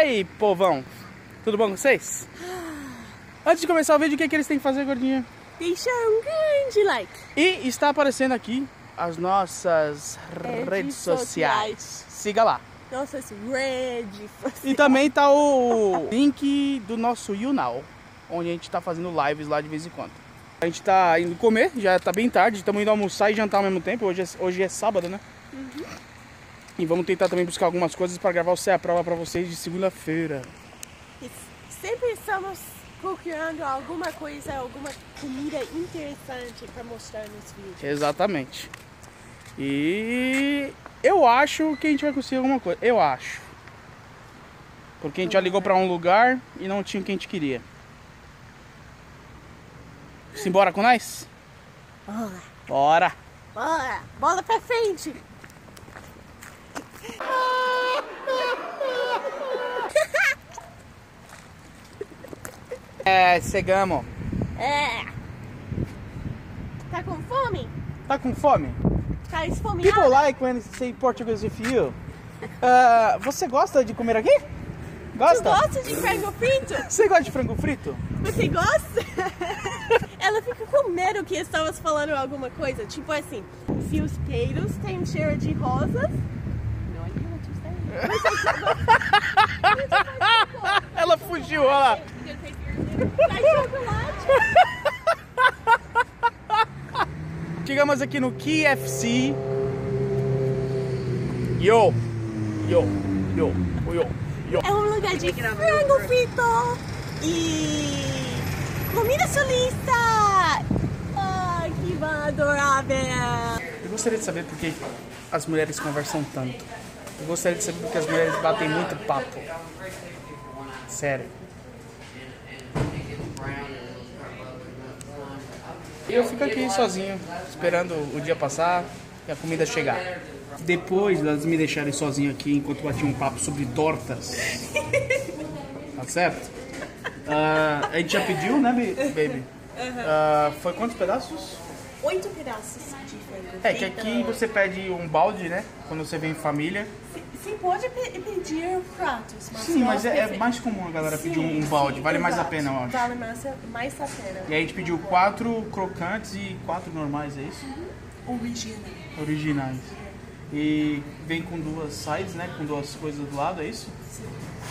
aí, povão? Tudo bom com vocês? Antes de começar o vídeo, o que, é que eles têm que fazer, gordinha? Deixar um grande like. E está aparecendo aqui as nossas redes, Redes sociais. sociais. Siga lá. Nossas redes. E também tá o link do nosso YouNow, onde a gente tá fazendo lives lá de vez em quando. A gente tá indo comer, já tá bem tarde, estamos indo almoçar e jantar ao mesmo tempo. Hoje é, hoje é sábado, né? E vamos tentar também buscar algumas coisas para gravar o Cé a Prova para vocês de segunda-feira. Sempre estamos procurando alguma coisa, alguma comida interessante para mostrar nos vídeos. Exatamente. E eu acho que a gente vai conseguir alguma coisa. Eu acho. Porque a gente já ligou para um lugar e não tinha o que a gente queria. Simbora com nós? Bora, Bora! bora, bola pra frente. É, chegamos. É. Tá com fome? Tá com fome? Tá esfomeado? People like when say Portuguese with you. Ah, você gosta de comer aqui? Gosta? gosta de frango frito? Você gosta de frango frito? Você gosta? Ela fica com medo que estamos falando alguma coisa. Tipo assim, se os peitos têm cheiro de rosas. Não é what you say. Mas é que- Ela fugiu, olha lá. Faz chocolate. Chegamos aqui no KFC. Yo, yo, yo, yo, yo. É um lugar de frango frito e comida sulista. Ai, que adorável. Eu gostaria de saber por que as mulheres conversam tanto. Eu gostaria de saber por que as mulheres batem muito papo. Sério. E eu fico aqui sozinho, esperando o dia passar e a comida chegar. Depois delas me deixarem sozinho aqui enquanto batiam um papo sobre tortas. Tá certo? Ah, a gente já pediu, né, ba- baby? Ah, foi quantos pedaços? Oito pedaços de frango É que aqui você pede um balde, né? Quando você vem em família. Você pode pe- pedir pratos, mas Sim, mas é, é mais comum a galera pedir um, Sim, balde. sim, Vale mais a exato. pena, eu acho. Vale mais a, mais a pena. E aí a gente pediu quatro crocantes e quatro normais, é isso? Original. Originais. E vem com duas sides, né? Com duas coisas do lado, é isso?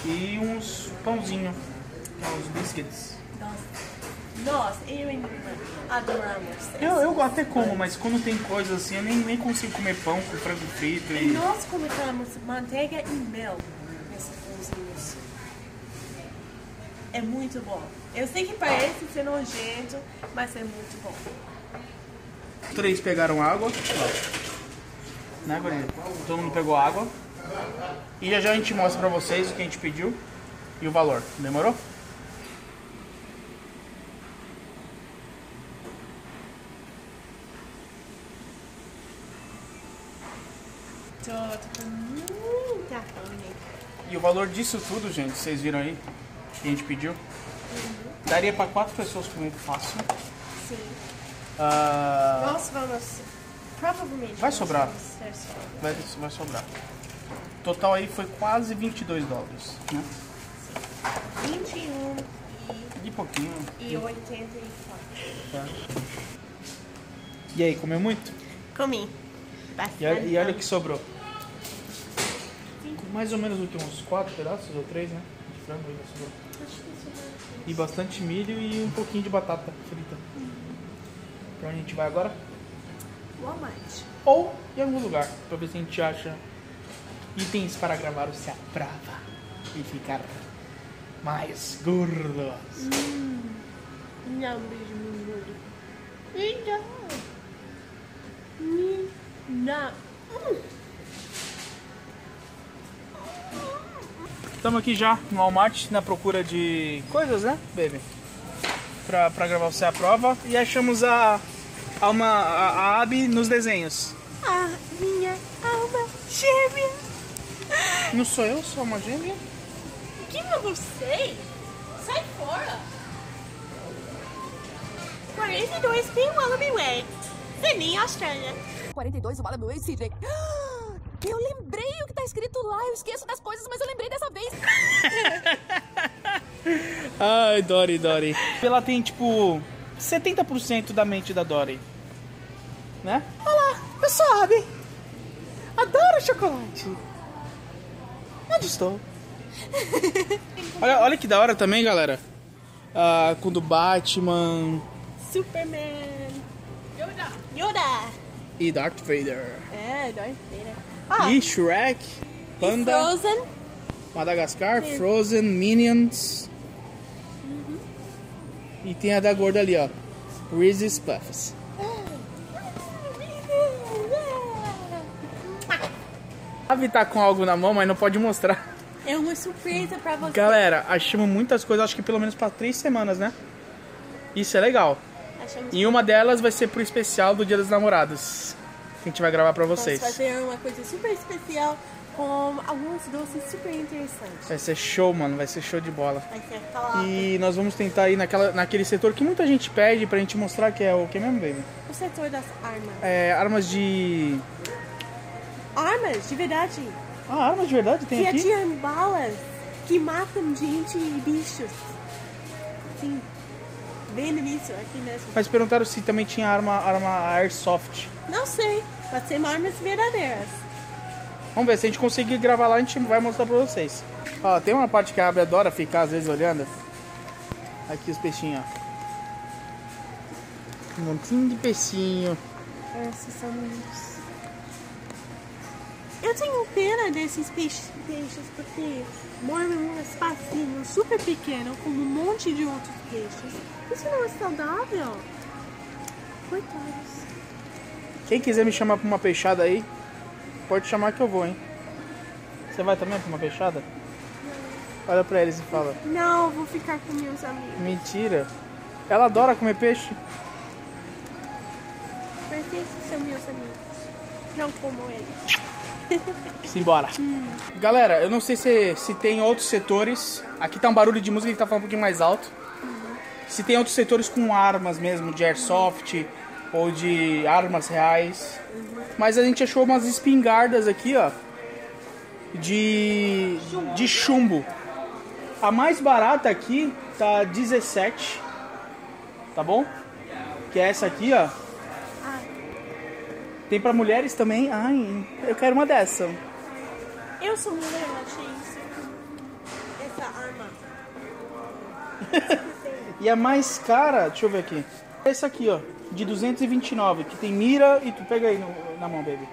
E uns pãozinho, que é uns biscuits. Nossa. Nós, eu e minha irmã, adoramos. Eu, eu até como, mas quando tem coisas assim, eu nem, nem consigo comer pão com frango frito E e... nós colocamos manteiga e mel nesses pãozinhos. É muito bom. Eu sei que parece ser nojento, mas é muito bom. Três pegaram água. Né, Guarinha? Todo mundo pegou água. E já já a gente mostra pra vocês o que a gente pediu e o valor. Demorou? Tô, tô com muita fome. E o valor disso tudo, gente, vocês viram aí? Que a gente pediu. Daria pra quatro pessoas comer fácil. Sim. Ah, Nós vamos. Provavelmente. Vai sobrar. vai, vai sobrar. Total aí foi quase 22 dólares, né? 21 De pouquinho. e 84. Tá. E aí, comeu muito? Comi. E olha, e olha o que sobrou. Mais ou menos o que? Uns quatro pedaços ou três, né? De frango aí já sobrou. E bastante milho e um pouquinho de batata frita. Pra onde a gente vai agora? Walmart. Ou em algum lugar, pra ver se a gente acha itens para gravar o Se Aprava e ficar mais gordos. Não, beijo, meu gordo. Então. Hum, Estamos aqui já no Walmart na procura de coisas, né, baby? Pra, pra gravar o Se Aprova e achamos a, a, uma, a, a Abby nos desenhos. A minha alma gêmea. Não sou eu, sou uma gêmea? Quem é você? Sai fora. 42 Pin Wallaby Way. Sydney, Austrália. 42 Wallaby Way, Sidney. Eu lembrei o que tá escrito lá, eu esqueço das coisas, mas eu lembrei dessa vez. Ai, Dory, Dory. Ela tem, tipo, 70% da mente da Dory. Né? Olha lá, eu sabe. Adoro chocolate. Onde estou? olha, olha que da hora também, galera. Ah, quando Batman Superman. Yoda. Yoda. e Darth Vader. É, Darth Vader. Ah, E Shrek, e Panda, Frozen. Madagascar, Frozen, Minions. E tem a da gorda ali, ó. Reese's Puffs. A Vi tá com algo na mão, mas não pode mostrar. É uma surpresa pra você. Galera, achamos muitas coisas, acho que pelo menos pra três semanas, né? Isso é legal. Achamos E uma delas vai ser pro especial do Dia dos Namorados. Que a gente vai gravar pra Vamos vocês. fazer uma coisa super especial com alguns doces super interessantes. Vai ser show, mano. Vai ser show de bola. Vai ser aquela... E nós vamos tentar ir naquela, naquele setor que muita gente pede pra gente mostrar que é o que mesmo, baby? O setor das armas. É, armas de. Armas, de verdade. Ah, armas de verdade tem Que aqui? atiram balas que matam gente e bichos. Sim. Vendo isso aqui mesmo. Mas perguntaram se também tinha arma, arma airsoft. Não sei. Pode ser armas verdadeiras. Vamos ver, se a gente conseguir gravar lá, a gente vai mostrar pra vocês. Ó, tem uma parte que a Abby adora ficar às vezes olhando. Aqui os peixinhos, ó. Um montinho de peixinho. Esses são lindos. Eu tenho pena desses peixes, peixes porque moram num espacinho super pequeno com um monte de outros peixes. Isso não é saudável. Coitados. Quem quiser me chamar pra uma peixada aí, pode chamar que eu vou, hein? Você vai também pra uma peixada? Olha pra eles e fala. Não, eu vou ficar com meus amigos. Mentira. Ela adora comer peixe. Porque esses são meus amigos. Não como eles. Simbora. Galera, eu não sei se, se tem outros setores. Aqui tá um barulho de música que tá falando um pouquinho mais alto. Se tem outros setores com armas mesmo, de airsoft ou de armas reais. Mas a gente achou umas espingardas aqui, ó. De, de chumbo. A mais barata aqui tá 17. Tá bom? Que é essa aqui, ó. Tem pra mulheres também. Ai, eu quero uma dessa. eu sou mulher, eu achei isso. Essa arma. E a mais cara, deixa eu ver aqui. Essa aqui, ó, de 229, que tem mira e tu pega aí no- na mão, baby.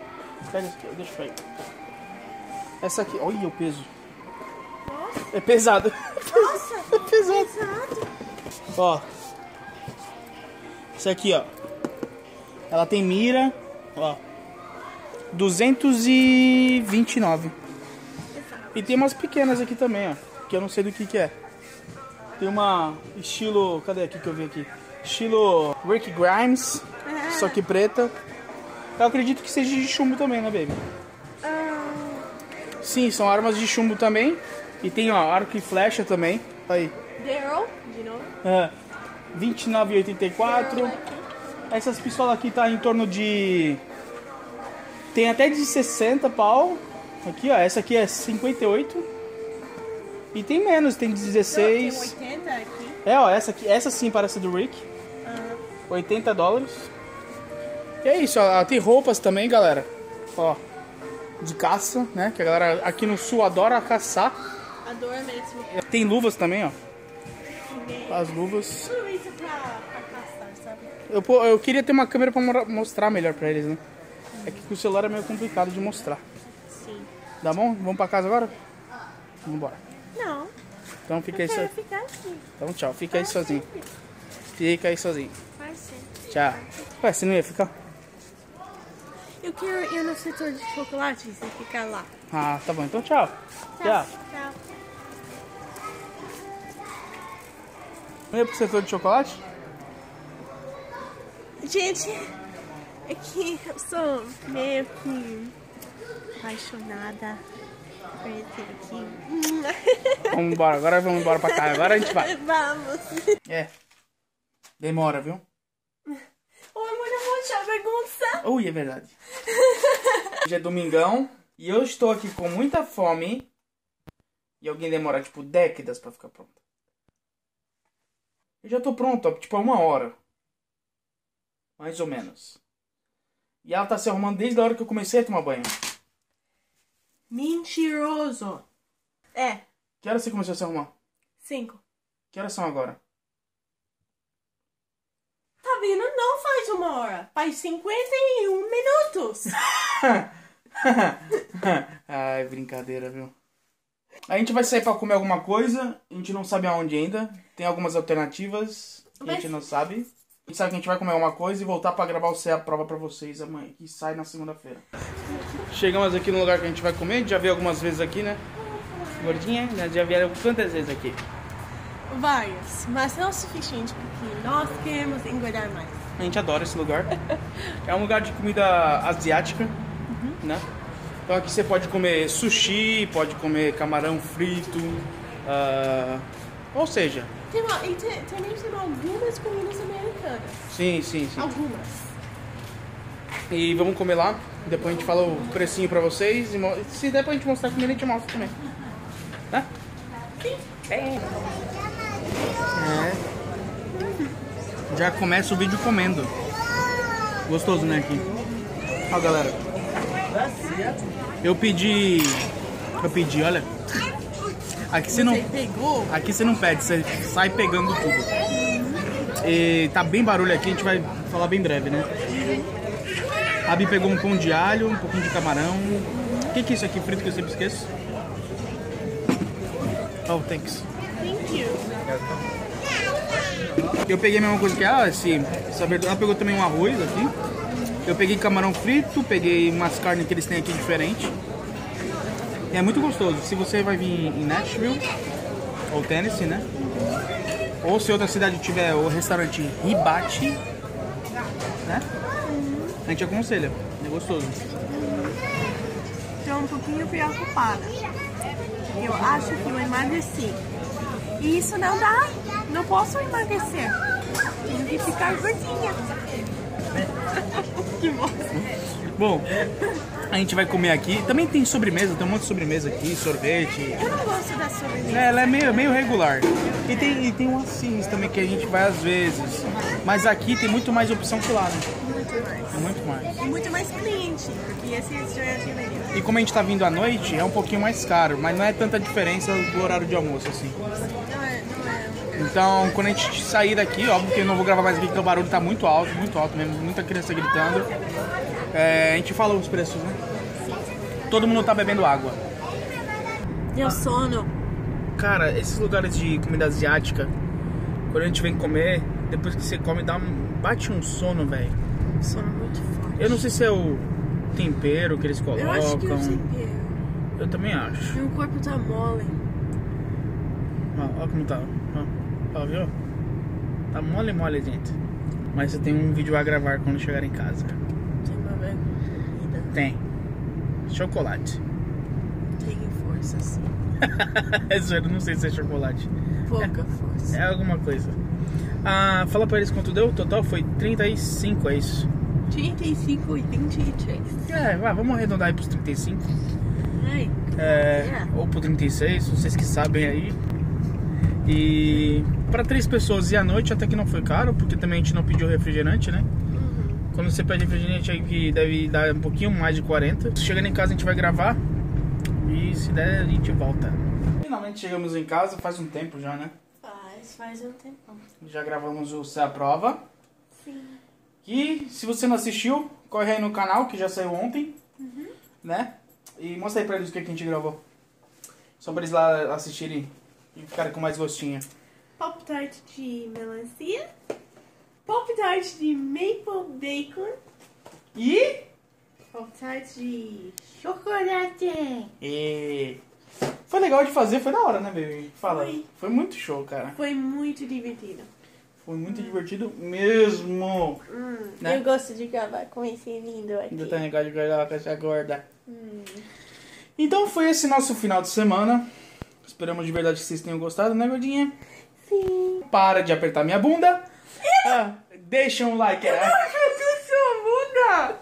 Pega deixa eu ver. Essa aqui, olha o peso. Nossa, É pesado. nossa. É pesado. Exato. Ó. Essa aqui, ó. Ela tem mira, ó. 229. E tem umas pequenas aqui também, ó. Que eu não sei do que que é. Tem uma estilo. Cadê aqui que eu vi aqui? Estilo Rick Grimes, só que preta. Eu acredito que seja de chumbo também, né, baby? Ah, Sim, são armas de chumbo também. E tem, ó, arco e flecha também. Aí. Daryl, de novo. É, 29,84. Essas pistolas aqui tá em torno de. Tem até de 60 pau. Aqui, ó. Essa aqui é 58. E tem menos, tem de Tem 16. 80 aqui. É, ó, essa aqui, essa sim parece do Rick. 80 dólares. E é isso, ó. Tem roupas também, galera. Ó. De caça, né? Que a galera aqui no sul adora caçar. Adoro mesmo. Tem luvas também, ó. As luvas. Tudo isso pra? Eu, eu queria ter uma câmera pra mostrar melhor pra eles, né? É que com o celular é meio complicado de mostrar. Sim. Tá bom? Vamos pra casa agora? Vamos embora. Não, Então fica aí eu quero so... ficar aqui. Então tchau, fica aí sozinho. Fica aí sozinho. Vai ser. Tchau. Ué, você não ia ficar? Eu quero ir no setor de chocolates e ficar lá. Ah, tá bom. Então tchau. Tchau. Tchau. Não ia pro setor de chocolate? Gente, é que eu sou meio que apaixonada por esse aqui. Vamos embora. Agora vamos embora pra casa. Agora a gente vai. Vamos. É. Demora, viu? Ô, amor, eu vou te bagunça. Ui, é verdade. Hoje é domingão. E eu estou aqui com muita fome. E alguém demora, tipo, décadas pra ficar pronta. Eu já tô pronto, ó, tipo, há uma hora. Mais ou menos. E ela tá se arrumando desde a hora que eu comecei a tomar banho. Mentiroso. É, Que hora você começou a se arrumar? cinco. Que horas são agora? Tá vendo? Não faz uma hora. Faz 51 minutos. Ai, brincadeira, viu? A gente vai sair pra comer alguma coisa, a gente não sabe aonde ainda. Tem algumas alternativas que a gente não sabe. A gente sabe que a gente vai comer alguma coisa e voltar pra gravar o CA prova pra vocês amanhã, que sai na segunda-feira. Chegamos aqui no lugar que a gente vai comer, a gente já veio algumas vezes aqui, né? Gordinha, né? já vieram quantas vezes aqui? Várias, mas não o suficiente porque nós queremos engordar mais. A gente adora esse lugar. É um lugar de comida asiática, né? Então aqui você pode comer sushi, pode comer camarão frito, ah, ou seja, Tem uma, e te- também tem algumas comidas americanas. sim, sim, sim. Algumas. E vamos comer lá. Depois a gente fala o precinho pra vocês. E se der pra gente mostrar a comida, a gente mostra também. Tá? Sim. É. Já começa o vídeo comendo. Gostoso, né, aqui? Ó, galera. Eu pedi... Eu pedi, olha. Aqui você não... Pegou? Aqui você não pede, você sai pegando tudo. E tá bem barulho aqui, a gente vai falar bem breve, né? A Bi pegou um pão de alho, um pouquinho de camarão. O que, que é isso aqui frito que eu sempre esqueço? Oh, thanks. Thank you. Eu peguei a mesma coisa que ela, esse, essa verdura. Ela pegou também um arroz aqui. Eu peguei camarão frito, peguei umas carnes que eles têm aqui diferente. E é muito gostoso. Se você vai vir em Nashville, ou Tennessee, né? Ou se outra cidade tiver o restaurante Hibachi, né? A gente aconselha. É gostoso. Estou um pouquinho preocupada. Eu acho que eu emagreci. E isso não dá. Não posso emagrecer. Tenho que ficar gordinha. que bosta. Bom, a gente vai comer aqui. Também tem sobremesa, tem um monte de sobremesa aqui, sorvete. Eu não gosto da sobremesa. É, ela é meio, meio regular. E tem, e tem um assins também que a gente vai às vezes. Mas aqui tem muito mais opção que lá, né? Muito mais. Tem muito mais. E muito mais cliente, porque esse restaurante é. E como a gente tá vindo à noite, é um pouquinho mais caro, mas não é tanta diferença do horário de almoço, assim. Não é, não é. Então, quando a gente sair daqui, óbvio que eu não vou gravar mais aqui, porque o barulho tá muito alto, muito alto mesmo, muita criança gritando. É, a gente fala os preços, né? Todo mundo tá bebendo água. Deu sono. Cara, esses lugares de comida asiática, quando a gente vem comer, depois que você come, dá um, bate um sono, velho. Sono muito forte. Eu não sei se é o tempero que eles colocam. Eu acho que eu sei que Eu também acho. Meu corpo tá mole. Ó, ó como tá. Ó, ó, viu? Tá mole, mole, gente. Mas eu tenho um vídeo a gravar quando chegar em casa. Tem uma comida. Tem. Chocolate. Tem força, assim. é zoeiro, não sei se é chocolate. Pouca força. É alguma coisa. Ah, fala pra eles quanto deu. O total foi 35, é isso? 35 e 23. É, vai, vamos arredondar aí pros 35. Ai, É, ou pro 36, vocês que sabem aí. E para três pessoas e à noite até que não foi caro, porque também a gente não pediu refrigerante, né? Quando você pede refrigerante aí que deve dar um pouquinho mais de 40. Chegando em casa a gente vai gravar e se der a gente volta. Finalmente chegamos em casa, faz um tempo já, né? faz, faz um tempão. Já gravamos o Se a Prova. Sim. E se você não assistiu, corre aí no canal que já saiu ontem, né? E mostra aí pra eles o que que a gente gravou. Só pra eles lá assistirem e ficarem com mais gostinho. Pop Tart de melancia. Pop Tart de maple bacon. E... Pop Tart de chocolate. e... Foi legal de fazer, foi da hora, né, baby? Fala. Foi. Foi muito show, cara. Foi muito divertido. Foi muito divertido mesmo. Hum, Né? Eu gosto de gravar com esse lindo aqui. Ainda tá negócio de guardar com essa gorda. Então foi esse nosso final de semana. Esperamos de verdade que vocês tenham gostado, né, gordinha? Sim. Para de apertar minha bunda. Ah, deixa um like. É. sua bunda!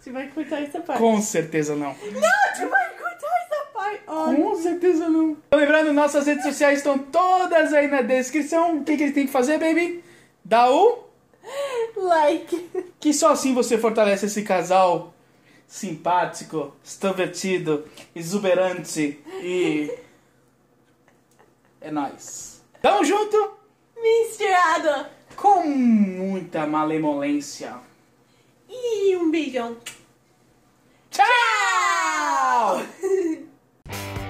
Se vai cortar essa parte. Com certeza não. Não, tu vai cortar essa parte. Com certeza não. Lembrando, nossas redes sociais estão todas aí na descrição. O que, que ele tem que fazer, baby? Dá o... like. Que só assim você fortalece esse casal simpático, extrovertido, exuberante e. É nóis. Tamo junto Misturado. com muita malemolência. E um beijão. Tchau!